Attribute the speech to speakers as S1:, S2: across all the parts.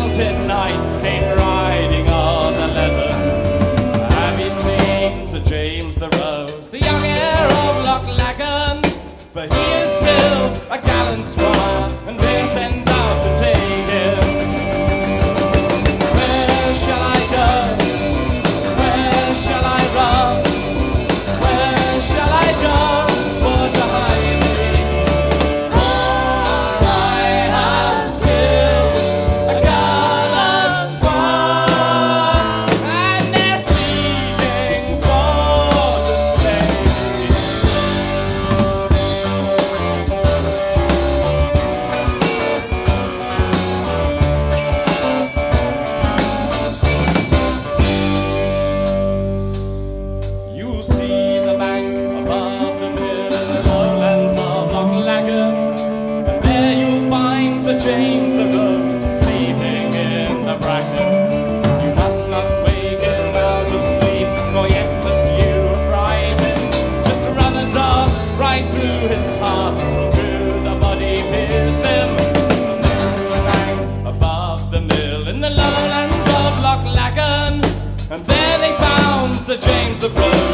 S1: belted knights came riding on the leathern. Have you seen Sir James the Rose, the young heir of Loch Lagan? For he has killed a gallant squire James the Rose sleeping in the bracken. You must not wake him out of sleep, nor yet must you affright him. Just run a dart right through his heart, through the body pierce him. And then the bank above the mill in the lowlands of Loch Lagan. And there they found Sir James the Rose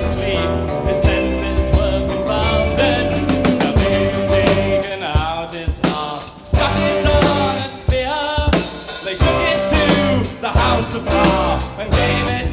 S1: of his senses were confounded. Now they've taken out his heart, stuck it on a spear. They took it to the House of Bar and gave it